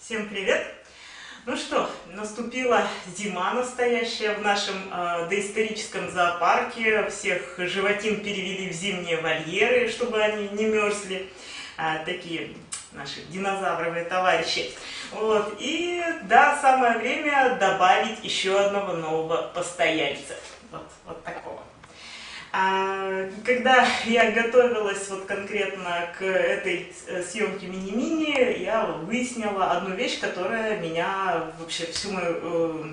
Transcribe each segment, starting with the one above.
Всем привет! Ну что, наступила зима настоящая в нашем э, доисторическом зоопарке. Всех животин перевели в зимние вольеры, чтобы они не мерзли. А, такие наши динозавровые товарищи. Вот. И да, самое время добавить еще одного нового постояльца. Вот, вот такого. А, когда я готовилась вот конкретно к этой э, съемке мини-мини, я выяснила одну вещь, которая меня вообще всю мою э,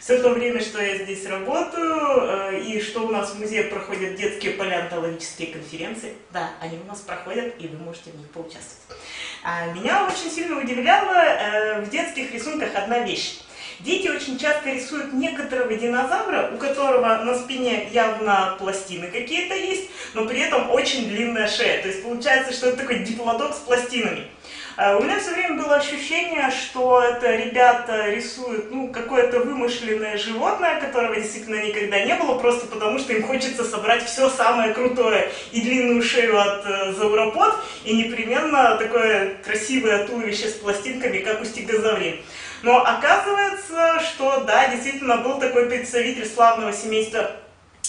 все то время, что я здесь работаю, э, и что у нас в музее проходят детские палеонтологические конференции, да, они у нас проходят, и вы можете в них поучаствовать. А меня очень сильно удивляла в детских рисунках одна вещь. Дети очень часто рисуют некоторого динозавра, у которого на спине явно пластины какие-то есть, но при этом очень длинная шея. То есть получается, что это такой диплодок с пластинами. А у меня все время было ощущение, что это ребята рисуют ну, какое-то вымышленное животное, которого действительно никогда не было, просто потому что им хочется собрать все самое крутое и длинную шею от э, зауропод, и непременно такое красивое туловище с пластинками, как у стегозаврин. Но оказывается, что да, действительно был такой представитель славного семейства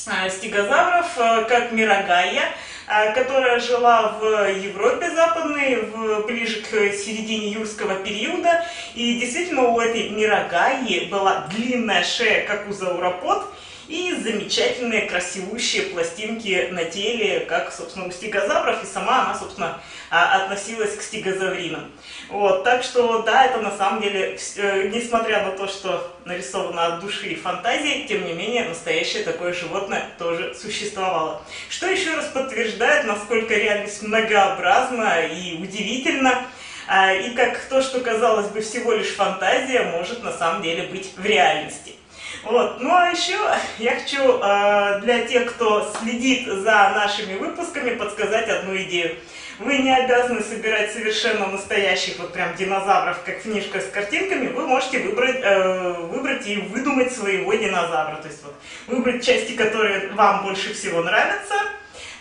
э, стегозавров, э, как Мирагая, э, которая жила в Европе западной, в, ближе к середине юрского периода. И действительно у этой Мирагаи была длинная шея, как у зауропод, и замечательные красивущие пластинки на теле, как, собственно, у стегозавров, и сама она, собственно, а, относилась к стегозавринам. Вот, так что, да, это на самом деле, э, несмотря на то, что нарисовано от души и фантазии, тем не менее, настоящее такое животное тоже существовало. Что еще раз подтверждает, насколько реальность многообразна и удивительна, а, и как то, что казалось бы всего лишь фантазия, может на самом деле быть в реальности. Вот. Ну а еще я хочу э, для тех, кто следит за нашими выпусками, подсказать одну идею. Вы не обязаны собирать совершенно настоящих вот прям динозавров, как книжка с картинками. Вы можете выбрать, э, выбрать и выдумать своего динозавра. То есть вот выбрать части, которые вам больше всего нравятся,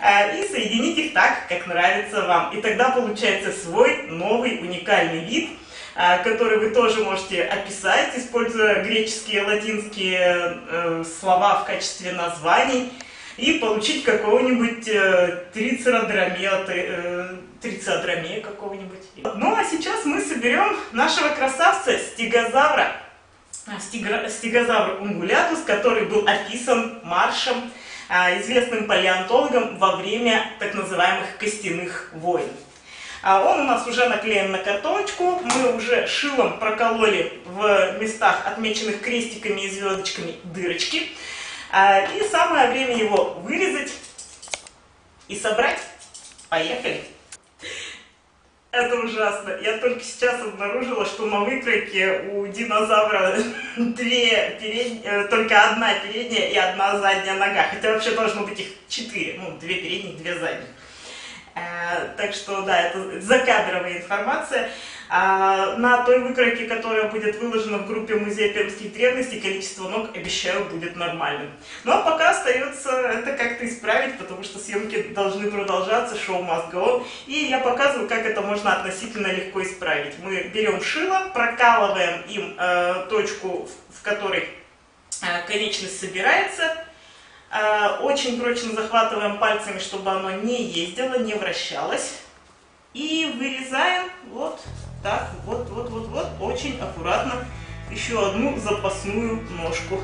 э, и соединить их так, как нравится вам. И тогда получается свой новый уникальный вид – а, который вы тоже можете описать, используя греческие, латинские э, слова в качестве названий, и получить какого-нибудь э, трицеродромея, э, трицеродромея какого-нибудь. Ну а сейчас мы соберем нашего красавца стегозавра, а, стегозавр унгулятус, который был описан Маршем, а, известным палеонтологом во время так называемых костяных войн. А он у нас уже наклеен на картоночку, мы уже шилом прокололи в местах, отмеченных крестиками и звездочками, дырочки. А, и самое время его вырезать и собрать. Поехали! Это ужасно. Я только сейчас обнаружила, что на выкройке у динозавра две передние, э, только одна передняя и одна задняя нога. Хотя вообще должно быть их четыре. Ну, две передних, две задних. Э, так что, да, это закадровая информация. А на той выкройке, которая будет выложена в группе Музея пермских древностей, количество ног, обещаю, будет нормальным. Но пока остается это как-то исправить, потому что съемки должны продолжаться, шоу must go on. И я показываю, как это можно относительно легко исправить. Мы берем шило, прокалываем им э, точку, в которой э, конечность собирается, очень прочно захватываем пальцами, чтобы оно не ездило, не вращалось. И вырезаем вот так, вот, вот, вот, вот, очень аккуратно еще одну запасную ножку.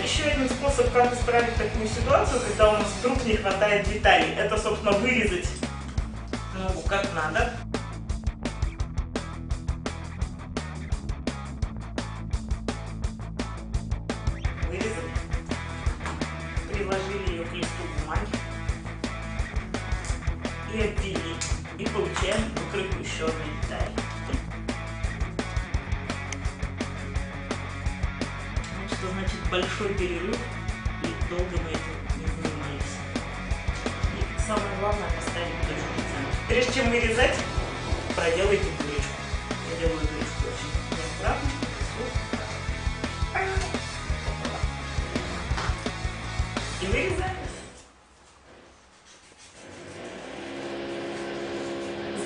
Еще один способ, как исправить такую ситуацию, когда у нас вдруг не хватает деталей, это, собственно, вырезать ногу как надо. Вырезали. Приложили ее к листу бумаги. И обвели. И получаем выкройку еще одной большой перерыв и долго мы этим не занимались. И самое главное поставить точку центр. Прежде чем вырезать, проделайте дырочку. Я делаю дырочку очень неаккуратно. И вырезаем.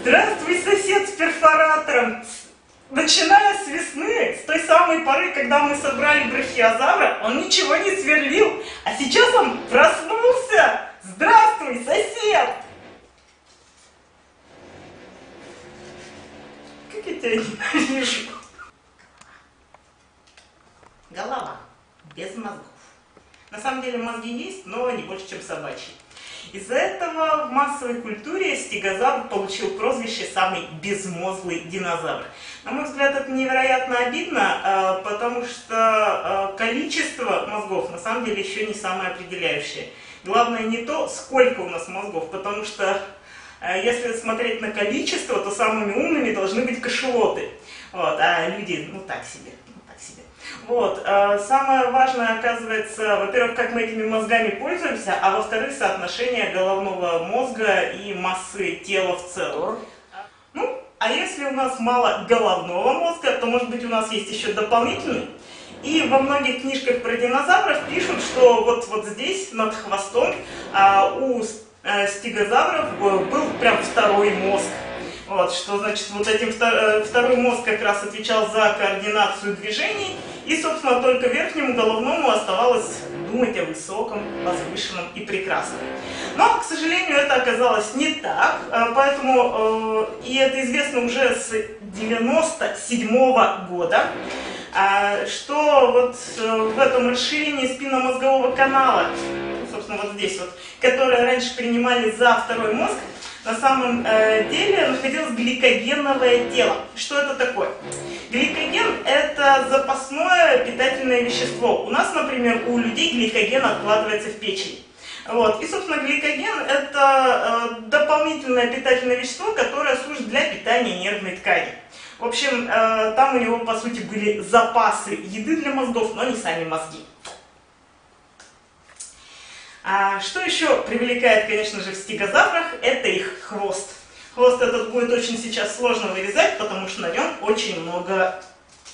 Здравствуй, сосед с перфоратором! Начиная с весны, с той самой поры, когда мы собрали брахиозавра, он ничего не сверлил, а сейчас он проснулся! Здравствуй, сосед! Как я тебя ненавижу! Голова без мозгов. На самом деле мозги есть, но не больше, чем собачьи. Из-за этого в массовой культуре стегозавр получил прозвище «самый безмозглый динозавр». На мой взгляд, это невероятно обидно, а, потому что а, количество мозгов на самом деле еще не самое определяющее. Главное не то, сколько у нас мозгов, потому что а, если смотреть на количество, то самыми умными должны быть кошелоты. Вот, а люди, ну так себе. Вот. А самое важное, оказывается, во-первых, как мы этими мозгами пользуемся, а во-вторых, соотношение головного мозга и массы тела в целом. Ну, а если у нас мало головного мозга, то, может быть, у нас есть еще дополнительный. И во многих книжках про динозавров пишут, что вот, вот здесь, над хвостом, а, у а, стегозавров был прям второй мозг. Вот, что значит, вот этим э, второй мозг как раз отвечал за координацию движений, и, собственно, только верхнему головному оставалось думать о высоком, возвышенном и прекрасном. Но, к сожалению, это оказалось не так, э, поэтому, э, и это известно уже с 97 -го года, что вот в этом расширении спинномозгового канала, собственно, вот здесь вот, которое раньше принимали за второй мозг, на самом э, деле находилось гликогеновое тело. Что это такое? Гликоген – это запасное питательное вещество. У нас, например, у людей гликоген откладывается в печень. Вот. И, собственно, гликоген – это э, дополнительное питательное вещество, которое служит для питания нервной ткани. В общем, э, там у него, по сути, были запасы еды для мозгов, но не сами мозги. А что еще привлекает, конечно же, в стегозаврах, это их хвост. Хвост этот будет очень сейчас сложно вырезать, потому что на нем очень много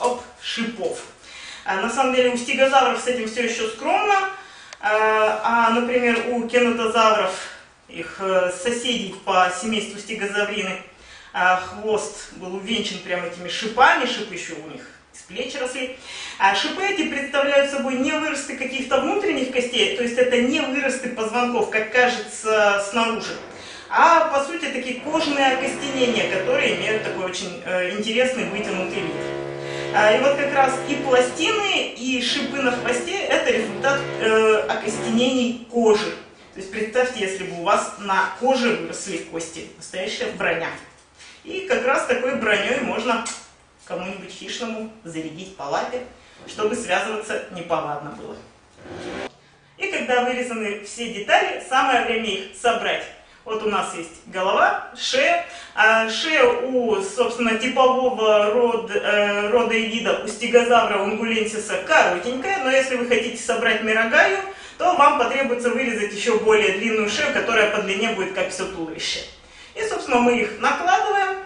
оп, шипов. А на самом деле у стегозавров с этим все еще скромно, а, а например, у кенотозавров, их э, соседей по семейству стегозаврины, хвост был увенчан прямо этими шипами, шипы еще у них с плеч росли. А шипы эти представляют собой не выросты каких-то внутренних костей, то есть это не выросты позвонков, как кажется снаружи, а по сути такие кожные окостенения, которые имеют такой очень э, интересный вытянутый вид. А, и вот как раз и пластины, и шипы на хвосте – это результат э, окостенений кожи. То есть представьте, если бы у вас на коже выросли кости, настоящая броня. И как раз такой броней можно кому-нибудь хищному зарядить по лапе, чтобы связываться неповадно было. И когда вырезаны все детали, самое время их собрать. Вот у нас есть голова, шея. А шея у, собственно, типового рода, э, рода и вида у стегозавра унгуленсиса коротенькая, но если вы хотите собрать мирогаю, то вам потребуется вырезать еще более длинную шею, которая по длине будет как все туловище. И, собственно, мы их накладываем.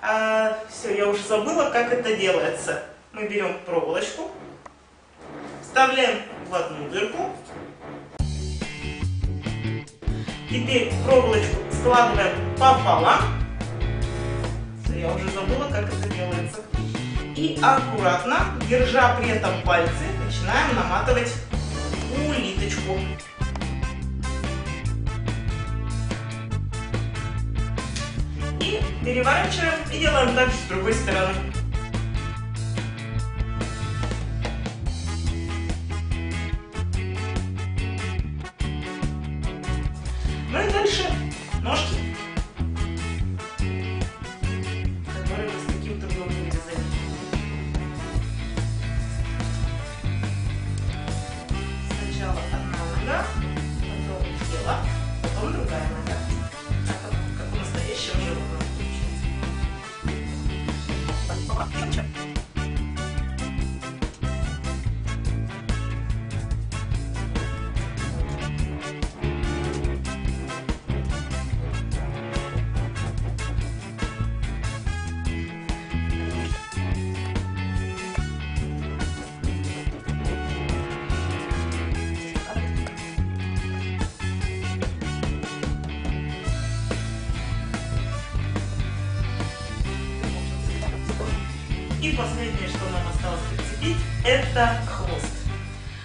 А, все, я уже забыла, как это делается. Мы берем проволочку, вставляем в одну дырку. Теперь проволочку складываем пополам. Я уже забыла, как это делается. И аккуратно, держа при этом пальцы, начинаем наматывать улиточку. переворачиваем и делаем так же с другой стороны. Это хвост.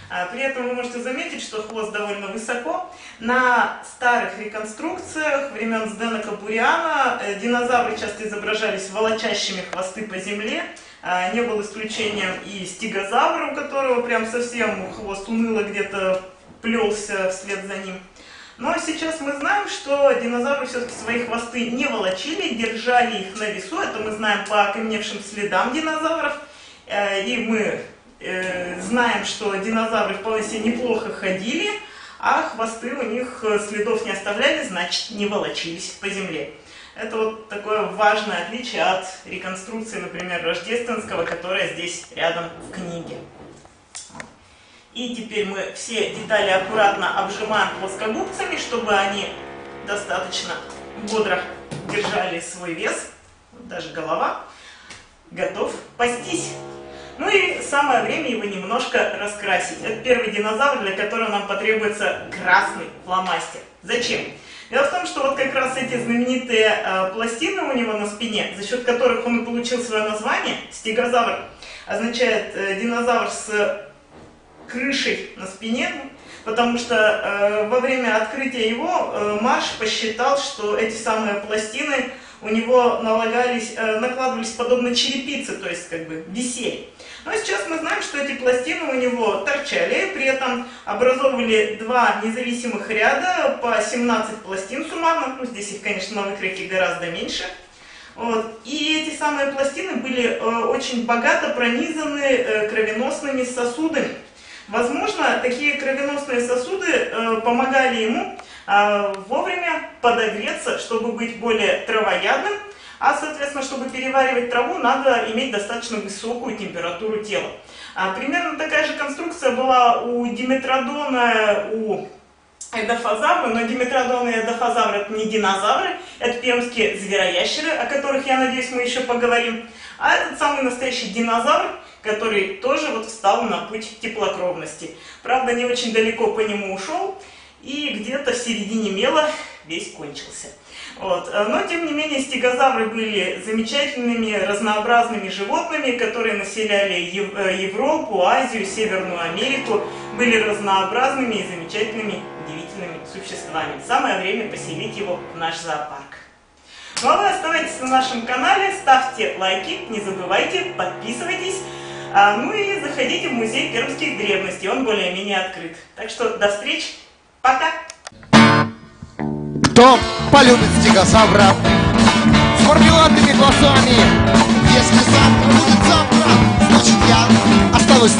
А, при этом вы можете заметить, что хвост довольно высоко. На старых реконструкциях времен Сдена Кабуриана э, динозавры часто изображались волочащими хвосты по земле. А, не был исключением и стегозавр, у которого прям совсем хвост уныло где-то плелся вслед за ним. Но сейчас мы знаем, что динозавры все-таки свои хвосты не волочили, держали их на весу. Это мы знаем по окаменевшим следам динозавров. Э, и мы э, знаем, что динозавры вполне себе неплохо ходили, а хвосты у них э, следов не оставляли, значит, не волочились по земле. Это вот такое важное отличие от реконструкции, например, рождественского, которая здесь рядом в книге. И теперь мы все детали аккуратно обжимаем плоскогубцами, чтобы они достаточно бодро держали свой вес. Даже голова готов пастись. Ну и самое время его немножко раскрасить. Это первый динозавр, для которого нам потребуется красный фломастер. Зачем? Дело в том, что вот как раз эти знаменитые э, пластины у него на спине, за счет которых он и получил свое название, стегозавр, означает э, динозавр с крышей на спине, потому что э, во время открытия его э, Марш посчитал, что эти самые пластины у него налагались, э, накладывались подобно черепице, то есть как бы висели. Но сейчас мы знаем, что эти пластины у него торчали, при этом образовывали два независимых ряда по 17 пластин суммарно, ну здесь их, конечно, на выкройке гораздо меньше. Вот. И эти самые пластины были э, очень богато пронизаны э, кровеносными сосудами. Возможно, такие кровеносные сосуды э, помогали ему э, вовремя подогреться, чтобы быть более травоядным, а, соответственно, чтобы переваривать траву, надо иметь достаточно высокую температуру тела. А, примерно такая же конструкция была у диметродона, у эдофазавры, но диметродоны и эдофазавры это не динозавры, это пермские звероящеры, о которых, я надеюсь, мы еще поговорим. А этот самый настоящий динозавр, который тоже вот встал на путь теплокровности. Правда, не очень далеко по нему ушел, и где-то в середине мела весь кончился. Вот. Но, тем не менее, стегозавры были замечательными, разнообразными животными, которые населяли э, Европу, Азию, Северную Америку, были разнообразными и замечательными, удивительными существами. Самое время поселить его в наш зоопарк. Ну а вы оставайтесь на нашем канале, ставьте лайки, не забывайте, подписывайтесь. А, ну и заходите в музей пермских древностей, он более-менее открыт. Так что до встречи, пока! Кто полюбит стегосавра с мармеладными глазами? Если завтра будет завтра, значит я Осталось